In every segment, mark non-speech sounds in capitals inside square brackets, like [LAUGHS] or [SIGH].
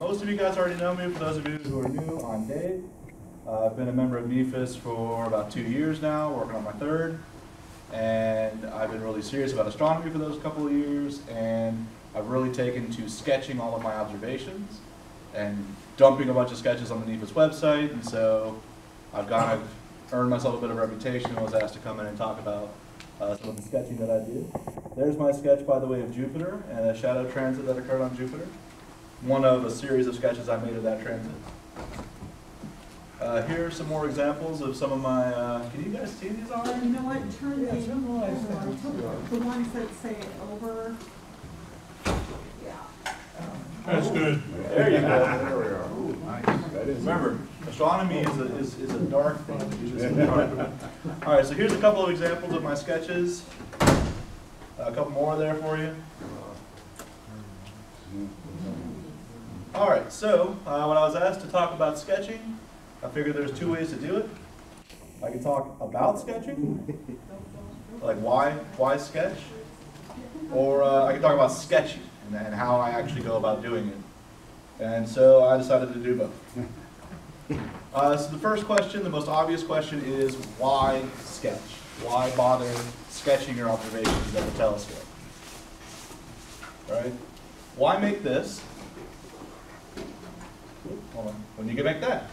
Most of you guys already know me. For those of you who are new, I'm Dave. Uh, I've been a member of NEFAS for about two years now, working on my third. And I've been really serious about astronomy for those couple of years, and I've really taken to sketching all of my observations and dumping a bunch of sketches on the NEFAS website. And so I've kind of earned myself a bit of a reputation and was asked to come in and talk about uh, some of the sketching that I did. There's my sketch, by the way, of Jupiter and a shadow transit that occurred on Jupiter one of a series of sketches I made of that transit. Uh, here are some more examples of some of my, uh, can you guys see these You know what, turn the, the ones that say over. Yeah. That's good. There you go. Remember, astronomy is a, is, is a dark thing. All right, so here's a couple of examples of my sketches. A couple more there for you. All right, so uh, when I was asked to talk about sketching, I figured there's two ways to do it. I could talk about sketching, [LAUGHS] like why why sketch, or uh, I could talk about sketching and, and how I actually go about doing it. And so I decided to do both. [LAUGHS] Uh, so the first question, the most obvious question is why sketch? Why bother sketching your observations at the telescope? Right? Why make this? Hold on. When you can make that.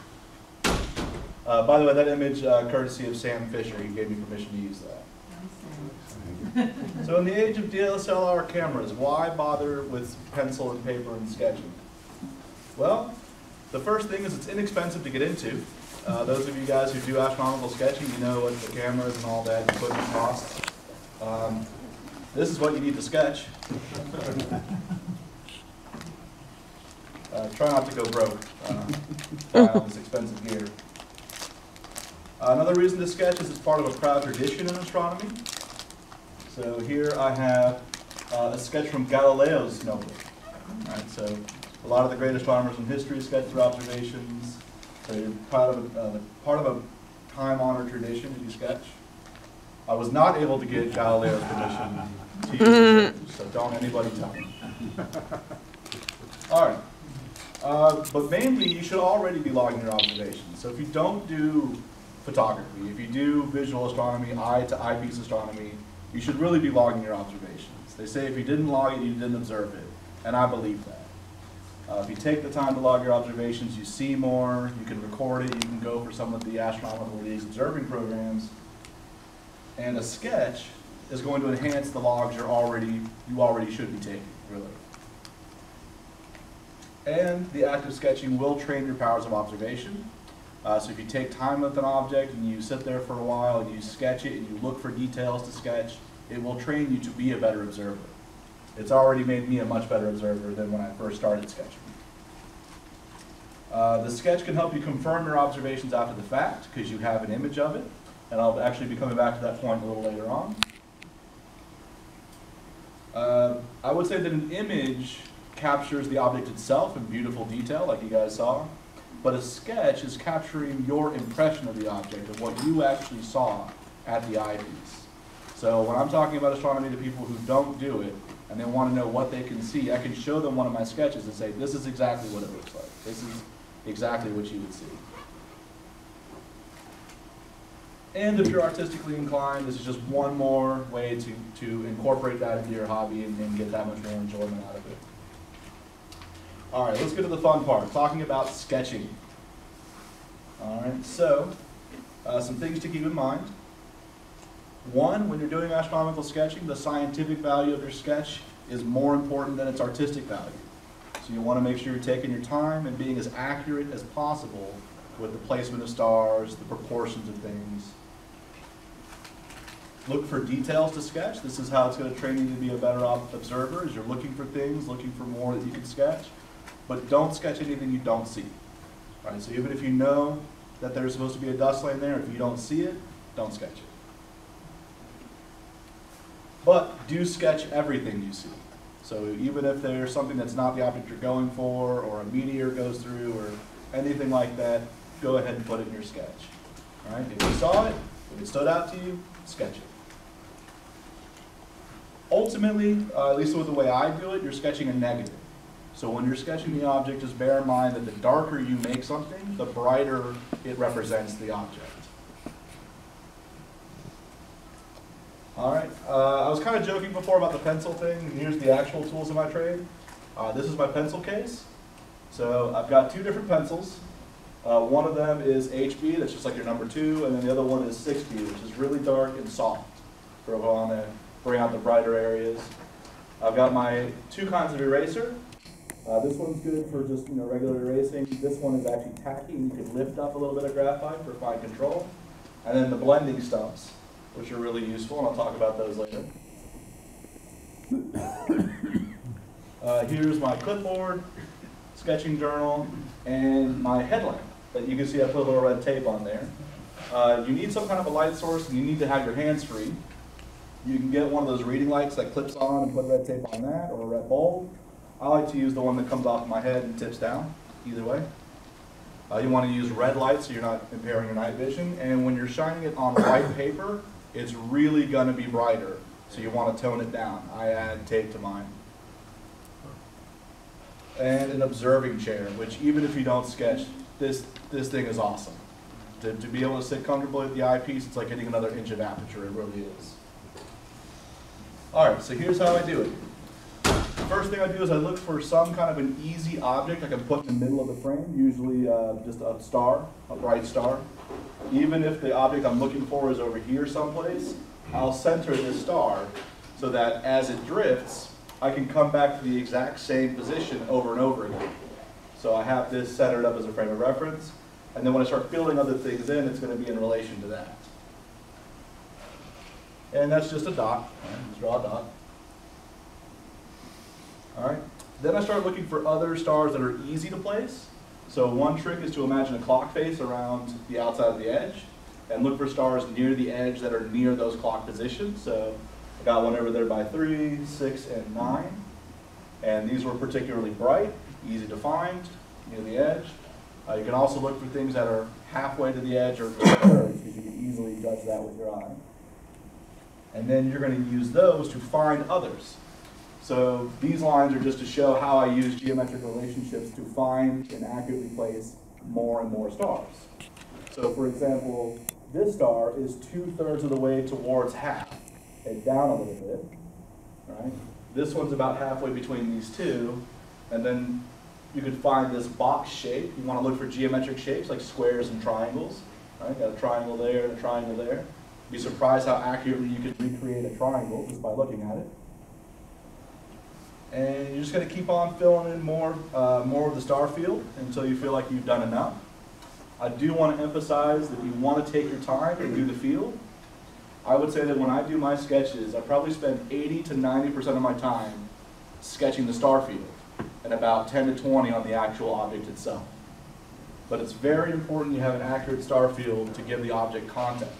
Uh, by the way, that image, uh, courtesy of Sam Fisher, he gave me permission to use that. So in the age of DSLR cameras, why bother with pencil and paper and sketching? Well, the first thing is it's inexpensive to get into. Uh, those of you guys who do astronomical sketching, you know what the cameras and all that equipment costs. Um, this is what you need to sketch. Uh, try not to go broke uh, [LAUGHS] buying all this expensive gear. Another reason to sketch is it's part of a proud tradition in astronomy. So here I have uh, a sketch from Galileo's notebook. All right, so a lot of the great astronomers in history sketch their observations. So you're proud of, uh, part of a time-honored tradition that you sketch. I was not able to get Galileo's permission to use the pictures, so don't anybody tell me. [LAUGHS] All right. Uh, but mainly, you should already be logging your observations. So if you don't do photography, if you do visual astronomy, eye to eyepiece astronomy, you should really be logging your observations. They say if you didn't log it, you didn't observe it, and I believe that. Uh, if you take the time to log your observations, you see more, you can record it, you can go for some of the astronomical leagues observing programs, and a sketch is going to enhance the logs you're already, you already should be taking, really. And the act of sketching will train your powers of observation. Uh, so if you take time with an object and you sit there for a while and you sketch it and you look for details to sketch, it will train you to be a better observer. It's already made me a much better observer than when I first started sketching. Uh, the sketch can help you confirm your observations after the fact because you have an image of it. And I'll actually be coming back to that point a little later on. Uh, I would say that an image captures the object itself in beautiful detail, like you guys saw. But a sketch is capturing your impression of the object, of what you actually saw at the eyepiece. So when I'm talking about astronomy to people who don't do it, and they want to know what they can see, I can show them one of my sketches and say, this is exactly what it looks like. This is exactly what you would see. And if you're artistically inclined, this is just one more way to, to incorporate that into your hobby and, and get that much more enjoyment out of it. All right, let's get to the fun part, talking about sketching. All right, so uh, some things to keep in mind. One, when you're doing astronomical sketching, the scientific value of your sketch is more important than its artistic value. So you want to make sure you're taking your time and being as accurate as possible with the placement of stars, the proportions of things. Look for details to sketch. This is how it's going to train you to be a better observer, is you're looking for things, looking for more that you can sketch. But don't sketch anything you don't see. Right, so even if you know that there's supposed to be a dust lane there, if you don't see it, don't sketch it. But do sketch everything you see. So even if there's something that's not the object you're going for, or a meteor goes through, or anything like that, go ahead and put it in your sketch. All right, if you saw it, if it stood out to you, sketch it. Ultimately, uh, at least with the way I do it, you're sketching a negative. So when you're sketching the object, just bear in mind that the darker you make something, the brighter it represents the object. All right, uh, I was kind of joking before about the pencil thing. Here's the actual tools of my trade. Uh, this is my pencil case. So I've got two different pencils. Uh, one of them is HB, that's just like your number two, and then the other one is 6B, which is really dark and soft. For if I to bring out the brighter areas. I've got my two kinds of eraser. Uh, this one's good for just you know regular erasing. This one is actually tacky, and you can lift up a little bit of graphite for fine control. And then the blending stumps, which are really useful, and I'll talk about those later. [COUGHS] Uh, here's my clipboard, sketching journal, and my headlamp that you can see I put a little red tape on there. Uh, you need some kind of a light source, and you need to have your hands free. You can get one of those reading lights that clips on and put red tape on that, or a red bulb. I like to use the one that comes off my head and tips down, either way. Uh, you want to use red light so you're not impairing your night vision. And when you're shining it on white [COUGHS] paper, it's really going to be brighter. So you want to tone it down. I add tape to mine. And an observing chair, which even if you don't sketch, this, this thing is awesome. To, to be able to sit comfortably at the eyepiece, it's like hitting another inch of aperture, it really is. All right, so here's how I do it. First thing I do is I look for some kind of an easy object I can put in the middle of the frame, usually uh, just a star, a bright star. Even if the object I'm looking for is over here someplace, I'll center this star so that as it drifts, I can come back to the exact same position over and over again. So I have this centered up as a frame of reference, and then when I start filling other things in, it's going to be in relation to that. And that's just a dot. Just draw a dot. All right. Then I start looking for other stars that are easy to place. So one trick is to imagine a clock face around the outside of the edge and look for stars near the edge that are near those clock positions. So I got one over there by three, six, and nine. And these were particularly bright, easy to find, near the edge. Uh, you can also look for things that are halfway to the edge or because you can easily judge that with your eye. And then you're going to use those to find others. So these lines are just to show how I use geometric relationships to find and accurately place more and more stars. So for example, this star is two-thirds of the way towards half. Head down a little bit, right? This one's about halfway between these two, and then you could find this box shape. You want to look for geometric shapes like squares and triangles. Right? Got a triangle there and a triangle there. Be surprised how accurately you could recreate a triangle just by looking at it. And you're just going to keep on filling in more, uh, more of the star field until you feel like you've done enough. I do want to emphasize that you want to take your time and do the field. I would say that when I do my sketches, I probably spend 80 to 90% of my time sketching the star field and about 10 to 20 on the actual object itself. But it's very important you have an accurate star field to give the object context.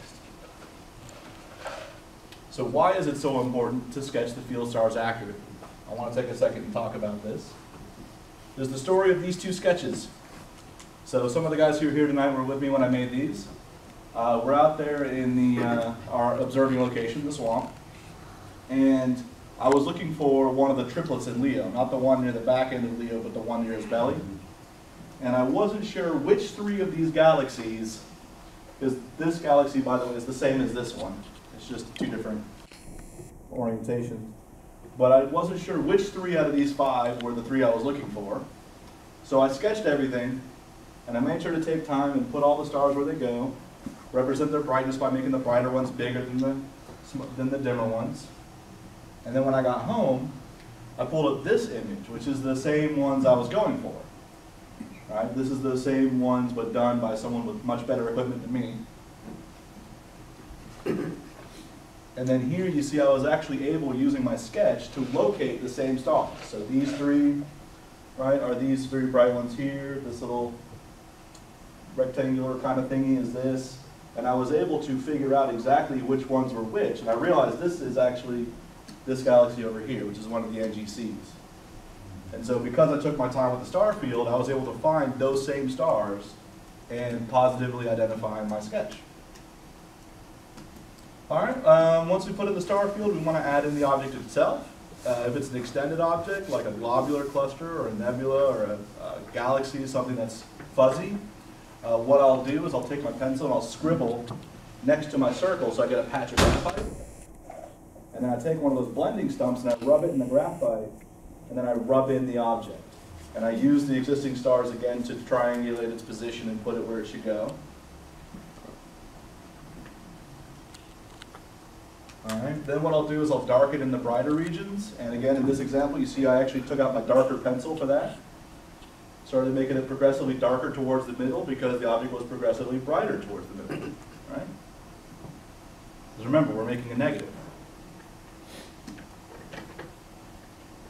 So why is it so important to sketch the field stars accurately? I want to take a second and talk about this. There's the story of these two sketches. So some of the guys who are here tonight were with me when I made these. Uh, we're out there in the, uh, our observing location, the swamp, and I was looking for one of the triplets in Leo, not the one near the back end of Leo, but the one near his belly. And I wasn't sure which three of these galaxies, because this galaxy, by the way, is the same as this one. It's just two different orientations. But I wasn't sure which three out of these five were the three I was looking for. So I sketched everything, and I made sure to take time and put all the stars where they go, represent their brightness by making the brighter ones bigger than the, than the dimmer ones. And then when I got home, I pulled up this image, which is the same ones I was going for. Right? This is the same ones, but done by someone with much better equipment than me. And then here you see I was actually able, using my sketch, to locate the same stars. So these three, right, are these three bright ones here. This little rectangular kind of thingy is this. And I was able to figure out exactly which ones were which. And I realized this is actually this galaxy over here, which is one of the NGCs. And so because I took my time with the star field, I was able to find those same stars and positively identify in my sketch. All right, um, once we put in the star field, we want to add in the object itself. Uh, if it's an extended object, like a globular cluster or a nebula or a, a galaxy, something that's fuzzy, uh, what I'll do is I'll take my pencil and I'll scribble next to my circle so I get a patch of graphite. And then I take one of those blending stumps and I rub it in the graphite, and then I rub in the object. And I use the existing stars again to triangulate its position and put it where it should go. All right, then what I'll do is I'll darken in the brighter regions, and again, in this example, you see I actually took out my darker pencil for that. Started making it progressively darker towards the middle because the object was progressively brighter towards the middle, right? Because remember, we're making a negative.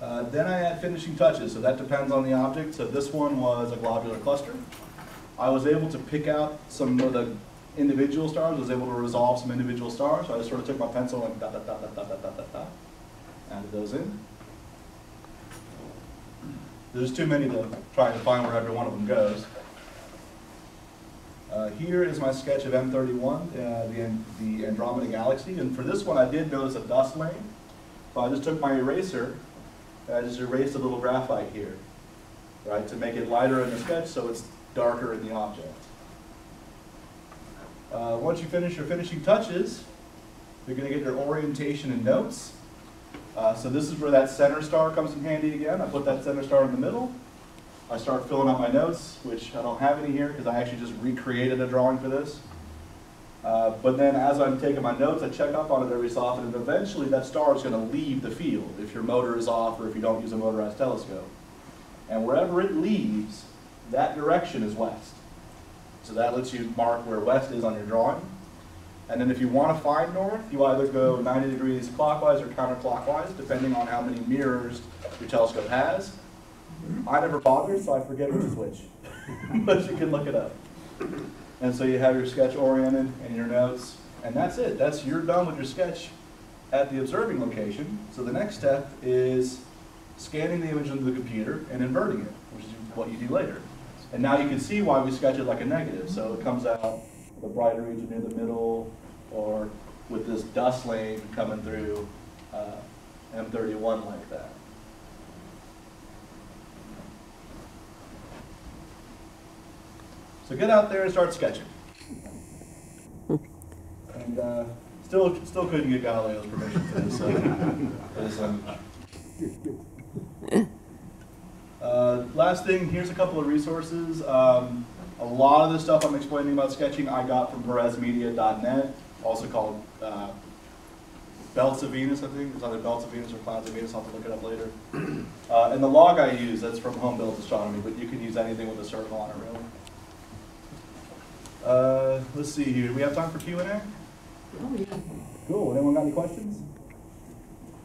Uh, then I add finishing touches, so that depends on the object. So this one was a globular cluster. I was able to pick out some of the individual stars, was able to resolve some individual stars. So I just sort of took my pencil and dot, dot, dot, dot, dot, dot, dot, dot, added those in. There's too many to try and find where every one of them goes. Uh, here is my sketch of M31, uh, the, the Andromeda Galaxy, and for this one I did notice a dust lane. So I just took my eraser, and I just erased a little graphite here, right, to make it lighter in the sketch so it's darker in the object. Once you finish your finishing touches, you're going to get your orientation and notes. Uh, so this is where that center star comes in handy again. I put that center star in the middle. I start filling out my notes, which I don't have any here because I actually just recreated a drawing for this. Uh, but then as I'm taking my notes, I check up on it every so often, and eventually that star is going to leave the field if your motor is off or if you don't use a motorized telescope. And wherever it leaves, that direction is west. So that lets you mark where west is on your drawing. And then if you want to find north, you either go 90 degrees clockwise or counterclockwise, depending on how many mirrors your telescope has. Mm-hmm. I never bother, so I forget which is which. [LAUGHS] but you can look it up. And so you have your sketch oriented and your notes, and that's it. That's you're done with your sketch at the observing location. So the next step is scanning the image into the computer and inverting it, which is what you do later. And now you can see why we sketch it like a negative. So it comes out the brighter region near the middle, or with this dust lane coming through uh, M31 like that. So get out there and start sketching. And uh, still, still couldn't get Galileo's permission for this. So, [LAUGHS] this, um, last thing, here's a couple of resources. Um, a lot of the stuff I'm explaining about sketching I got from PerezMedia.net, also called uh, Belts of Venus, I think. It's either Belts of Venus or Clouds of Venus. I'll have to look it up later. [CLEARS THROAT] Uh, and the log I use, that's from Home Built Astronomy, but you can use anything with a circle on it, really. Uh, let's see here. Do we have time for Q&A? Oh, yeah. Cool. Anyone got any questions?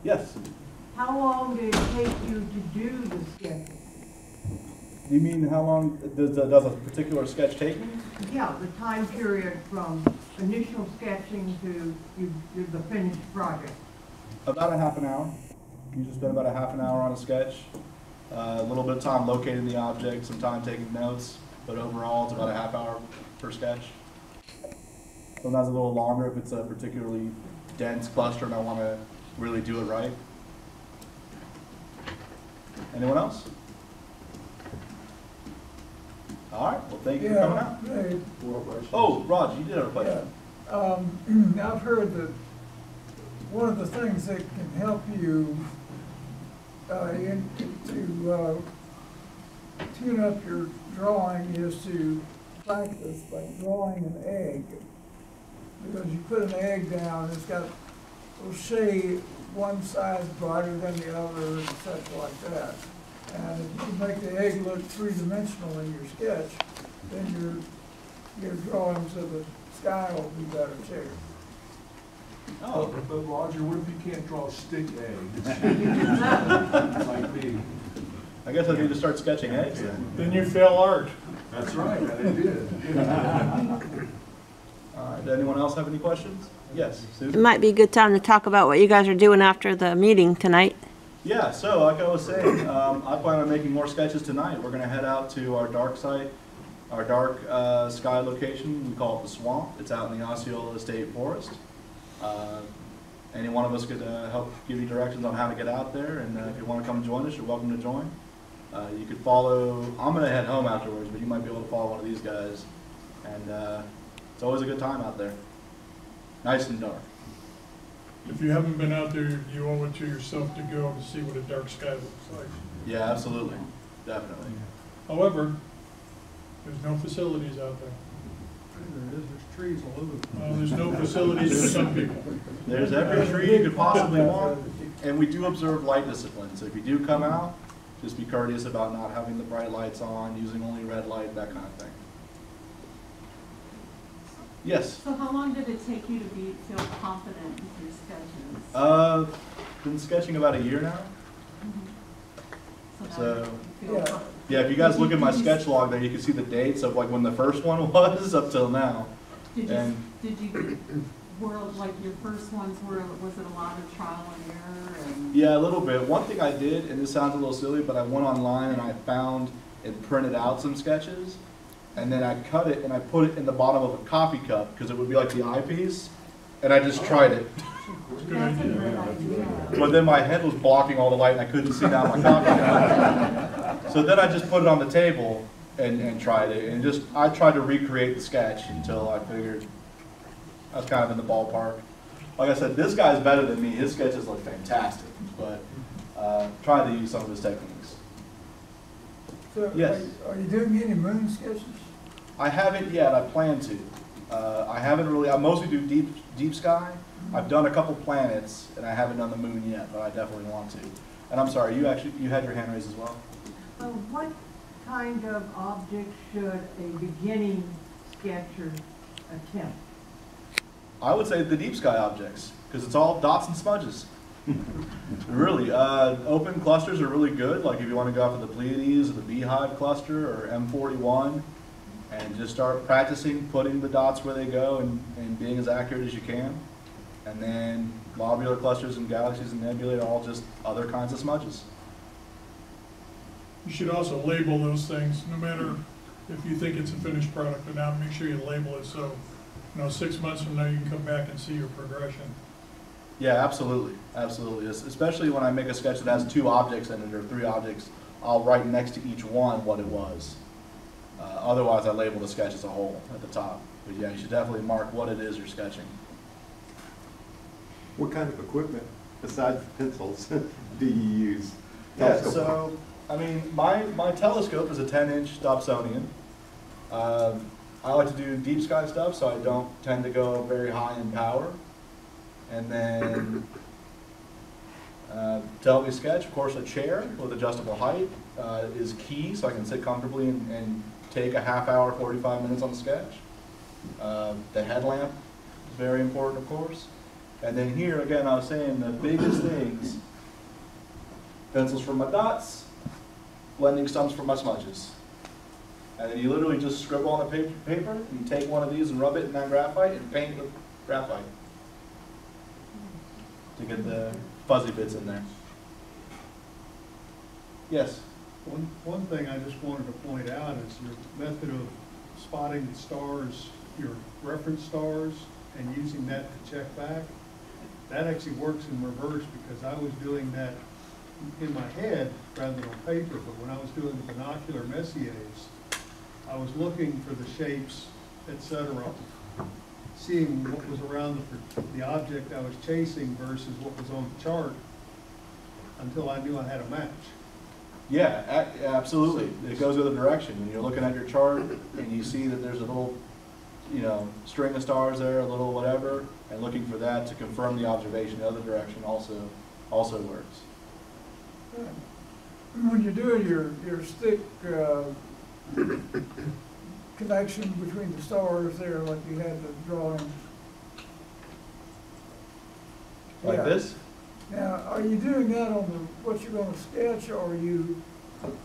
Yes. How long did it take you to do the sketch? Do you mean how long does, does a particular sketch take me? Yeah, the time period from initial sketching to you, you- the finished project. About a half an hour. You just spend about a half an hour on a sketch. Uh, a little bit of time locating the object, some time taking notes, but overall it's about a half hour per sketch. Sometimes a little longer if it's a particularly dense cluster and I want to really do it right. Anyone else? All right, well, thank you for coming out. Oh, Roger, you did have a question. yeah. Um, [CLEARS THROAT] I've heard that one of the things that can help you, uh, in, to, uh, tune up your drawing is to practice by drawing an egg. Because you put an egg down, it's got, will shade one side brighter than the other and such like that. And if you make the egg look three-dimensional in your sketch, then your, your drawings of the sky will be better too. Oh, But Roger, what if you can't draw a stick egg? [LAUGHS] Like me. I guess I need to start sketching eggs then. Then you fail art. That's right, I did. [LAUGHS] All right, anyone else have any questions? Yes, It might be a good time to talk about what you guys are doing after the meeting tonight. Yeah, so like I was saying, um, I plan on making more sketches tonight. We're gonna head out to our dark site, our dark, uh, sky location, we call it the swamp. It's out in the Osceola State Forest. Uh, any one of us could uh, help give you directions on how to get out there, and uh, if you want to come join us, you're welcome to join. Uh, You could follow, I'm gonna head home afterwards, but you might be able to follow one of these guys, and uh, it's always a good time out there. Nice and dark. If you haven't been out there, you owe it to yourself to go to see what a dark sky looks like. Yeah, absolutely, definitely. However, there's no facilities out there. There is, there's trees all over. Well, there's no facilities for some people. There's every tree you could possibly want, and we do observe light discipline, so if you do come out, just be courteous about not having the bright lights on, using only red light, that kind of thing. Yes, So how long did it take you to be, feel confident with your sketches? uh, been sketching about a year now. now so- you feel Yeah. Yeah, if you guys look at my sketch log there, you can see the dates of like when the first one [LAUGHS] was up till now. Did you, and- did you, were, like, your first ones were, was it a lot of trial and error and? Yeah, a little bit. One thing I did, and this sounds a little silly, but I went online and I found and printed out some sketches. And then I cut it and I put it in the bottom of a coffee cup because it would be like the eyepiece. And I just tried it. Good That's a idea. great idea. But then my head was blocking all the light and I couldn't see down my coffee cup. So then I just put it on the table and, and tried it. And just, I tried to recreate the sketch until I figured I was kind of in the ballpark. Like I said, this guy's better than me. His sketches look fantastic, but uh, try to use some of his techniques. So, are Yes. you- are you doing any moon sketches? I haven't yet. I plan to. Uh, I haven't really. I mostly do deep deep sky. I've done a couple planets, and I haven't done the moon yet, but I definitely want to. And I'm sorry, you actually you had your hand raised as well. So what kind of object should a beginning sketcher attempt? I would say the deep sky objects, because it's all dots and smudges. [LAUGHS] really, uh, open clusters are really good. Like if you want to go after the Pleiades or the Beehive cluster or M41, and just start practicing putting the dots where they go and, and being as accurate as you can. And then globular clusters and galaxies and nebulae are all just other kinds of smudges. You should also label those things, no matter if you think it's a finished product or not, make sure you label it so, you know, six months from now, you can come back and see your progression. Yeah, absolutely, absolutely. Especially when I make a sketch that has two objects in it or three objects, I'll write next to each one what it was. Uh, otherwise, I label the sketch as a whole at the top. But yeah, you should definitely mark what it is you're sketching. What kind of equipment besides pencils [LAUGHS] do you use? Yeah, so, I mean, my, my telescope is a ten inch Dobsonian. Um, I like to do deep sky stuff, so I don't tend to go very high in power. And then, uh, to help me sketch, of course, a chair with adjustable height, uh, is key, so I can sit comfortably and, and take a half hour, forty-five minutes on the sketch. Uh, the headlamp is very important, of course. And then here, again, I was saying, the biggest [COUGHS] things pencils for my dots, blending stumps for my smudges. And then you literally just scribble on the paper, paper, you take one of these and rub it in that graphite and paint with graphite to get the fuzzy bits in there. Yes? One, one thing I just wanted to point out is your method of spotting the stars, your reference stars, and using that to check back. That actually works in reverse because I was doing that in my head rather than on paper, but when I was doing the binocular messiers, I was looking for the shapes, etc., seeing what was around the, the object I was chasing versus what was on the chart until I knew I had a match. Yeah, a- absolutely. It goes the other direction. When you're looking at your chart and you see that there's a little, you know, string of stars there, a little whatever, and looking for that to confirm the observation the other direction also, also works. When you're doing your, your stick, uh, connection between the stars there, like you had the drawings. Like Yeah. this? Now, are you doing that on the, what you're gonna sketch, or are you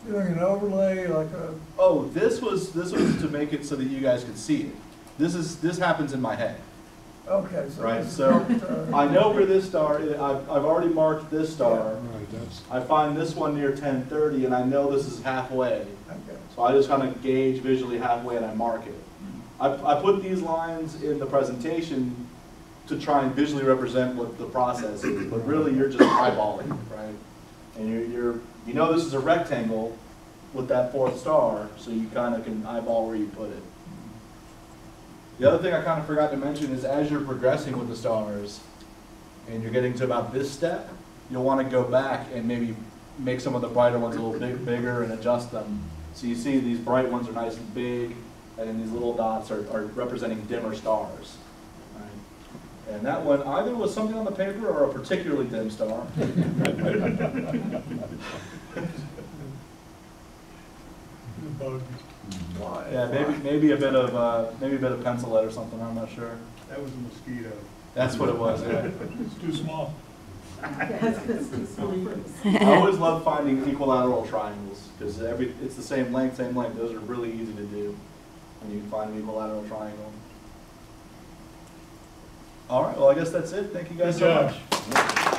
doing an overlay, like a, Oh, this was, this was to make it so that you guys could see it. This is, this happens in my head. okay, so. Right, this so uh, I know where this star, is. I've, I've already marked this star. Right, that's, I find this one near ten thirty, and I know this is halfway. Okay. So I just kind of gauge visually halfway and I mark it. I, I put these lines in the presentation to try and visually represent what the process is, but really you're just eyeballing, right? And you're, you're, you know this is a rectangle with that fourth star, so you kind of can eyeball where you put it. The other thing I kind of forgot to mention is as you're progressing with the stars, and you're getting to about this step, you'll want to go back and maybe make some of the brighter ones a little bit bigger and adjust them. So you see these bright ones are nice and big, and then these little dots are, are representing dimmer stars. Right? And that one either was something on the paper or a particularly dim star. Yeah, maybe, maybe a bit of, uh, maybe a bit of pencil lead or something, I'm not sure. That was a mosquito. That's what it was, yeah. It's too small. That's [LAUGHS] because [LAUGHS] too small. I always love finding equilateral triangles, because every, it's the same length, same length, those are really easy to do. And you can find an equilateral triangle. All right, well, I guess that's it, thank you guys Good so job. much.